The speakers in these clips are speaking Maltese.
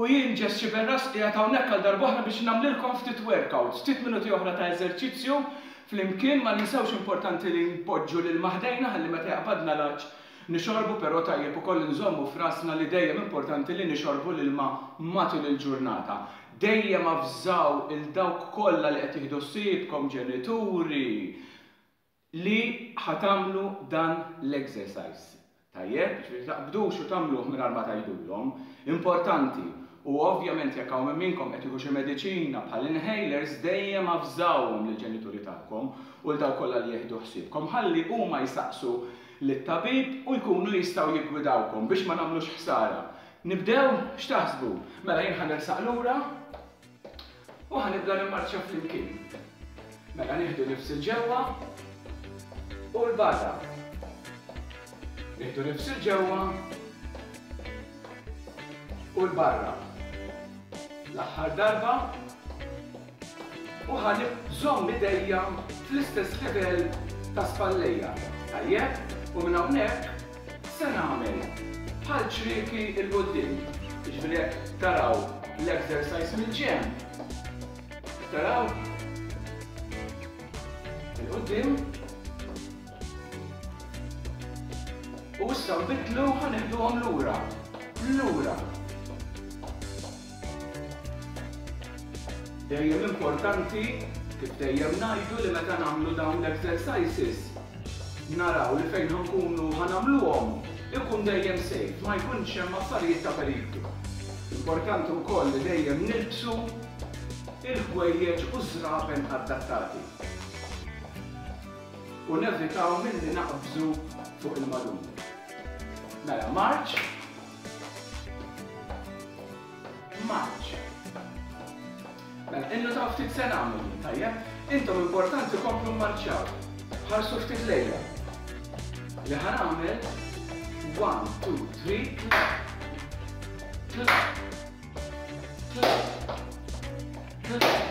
U jien, Jess Sciberras, qiegħed hawnhekk għal darb'oħra biex nagħmlilkom ftit workout, ftit minuti oħra ta' eżerċizzju flimkien, ma ninsewx importanti li npoġġu l-ilma ħdejna ħalli meta jaqbadna l-għatx nixorbu però tajjeb ukoll inżommu f'rasna li dejjem importanti li nixorbu l-ilma matul il-ġurnata. Dejjem avżaw 'il dawk kollha li qed jieħdu ħsiebkom, ġenituri, li ħa tagħmlu dan l-exercise. Tajjeb? Jiġifieri taqbdux u tagħmluh mingħajr ma tgħidulhom. Importanti. U ovvjament jekk hawn minn minnkom qed jieħu xi mediċina bħal inhalers dejjem avżawhom lill-ġenituri tagħkom u 'l dawk kollha li jieħdu ħsiebkom ħalli huma jsaqsu lit-tabib u jkunu jistgħu jiggwidawkom biex ma nagħmlux ħsara. Nibdew? X'taħsbu? Mela jien ħa nersaq lura. U ħa nibda nimmarċja flimkien. Mela nieħdu nifs 'il ġewwa u 'l barra. Nieħdu nifs 'il ġewwa u 'l barra. L-aħħar darba. U ħa nżomm idejja fl-istess livell ta' spallejja. Tajjeb? U minn hawnhekk. Se nagħmel? Bħal ċrieki 'l quddiem. Jiġifieri jekk taraw l-exercise mill-ġenb, qed taraw? 'l quddiem. U issa nbiddlu ħa nieħduhom lura. Lura. Dejjem importanti, kif dejjem ngħidu, li meta nagħmlu dawn l-exercises naraw li fejn ħa nkunu ħa nagħmluhom ikun dejjem safe, ma jkunx hemm affarijiet ta' periklu. Importanti wkoll li dejjem nilbsu l-ħwejjeġ u ż-żraben adattati u nevitaw milli naqbżu fuq il-maluni. Mela, marċ! March. Mela, innutaw ftit se nagħmlu din, tajjeb? Intom importanti komplu mmarċjaw. Ħarsu ftit lejja. Li ħa nagħmel 1, 2, 3, tlaq. Tlaq. Tlaq.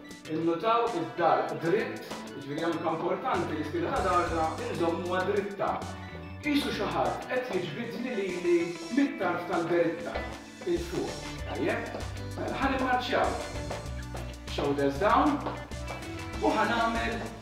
Innutaw id-dar dritt, jiġifieri anke importanti li s-sieda ta' darna inżommuha dritta. Qisu xi ħadd qed jiġbidni lili mit-tarf tal-beritta 'l fuq. Tajjeb, mela ħa nimmarċjaw. Shoulders down u ħa nagħmel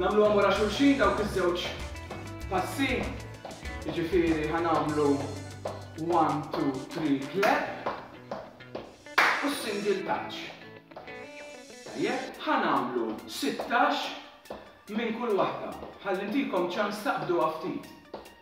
Nagħmluhom wara xulxin dawk iż-żewġ passi, jiġifieri ħa nagħmlu one, two, three, clap u s-single touch. Tajjeb, ħa nagħmlu sittax minn kull waħda, ħalli ntikom ċans taqbduha ftit.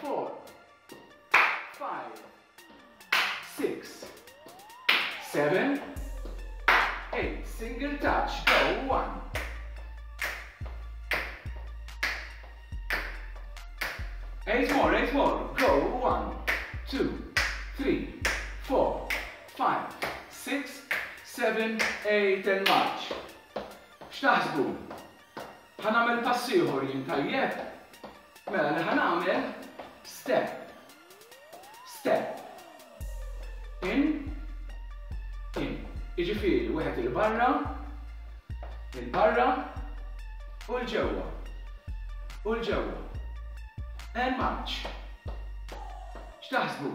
four, five, six, seven, eight. Single touch. Go. One. Eight more, eight more. Go. One, two, three, four, five, six, 7, 8 and March. X'taħsbu? Ħa nagħmel pass ieħor jien, tajjeb? Mela li ħa nagħmel step. Step. In. In. Jiġifieri wieħed il-barra, il-barra u l-ġewwa. U l-ġewwa. And march. X'taħsbu?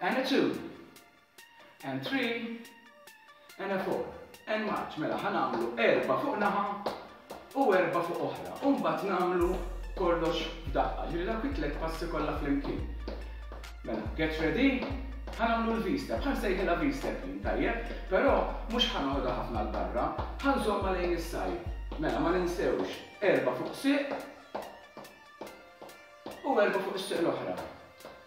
and a two, and three, and a four, and march. Mela ħa nagħmlu erba' fuq naħa u erba' fuq oħra. U mbagħad nagħmlu kollox f'daqqa. Ġifieri dawk it-tliet passi kollha flimkien. Mela, get ready, ħanamlu l-vista, bħal sejħilha vista kien tajjeb, però mhux ħanoħodha ħafna l-barra, ħanżomma lejn is-sajl. Mela ma ninsewx, erba' fuq siq u erba' fuq is-siq l-oħra.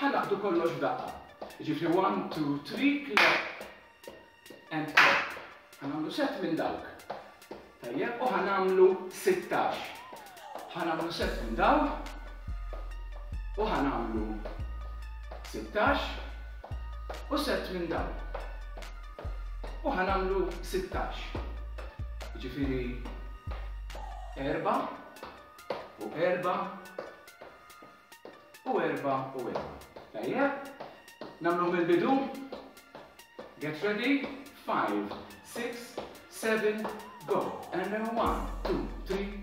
Ħa naqdu kollox f'daqqa. Jiġifieri one, two, three, clap and clap. Ħa nagħmlu set minn dawk. Tajjeb, u ħa nagħmlu sittax. Ħa nagħmlu set minn dawk. U ħa nagħmlu sittax. U set minn dawk. U ħa nagħmlu sittax. Jiġifieri erba' u erba' u erbgħa u erbgħa. Tajjeb? Nagħmlu mill-bidu? Get ready, five, six, seven, go! And then one, two, three,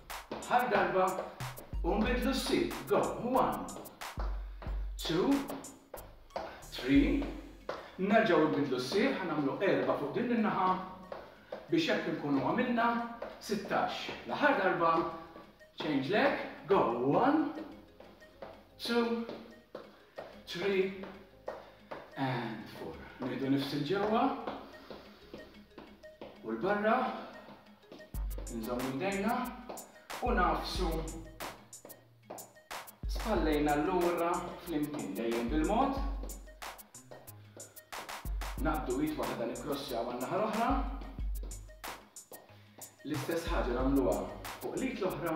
Ħa darba u nbiddlu s-sit. Go, one, two, three. Nerġgħu nbiddlu s-sit, ħa nagħmlu erba' fuq din in-naħa biex hekk inkunu għamilna sittax. L-aħħar darba, change leg, go, one, two, Three and four. Nieħdu nifs il-ġewwa u l-barra. Nżommu jdejna u nafsu spallejna l-lura fl-imkien dejjem bil-mod. Naqdu id waħda nikrossja għal naħa l-oħra. L-istess ħaġa nagħmluha fuq l-id l-oħra.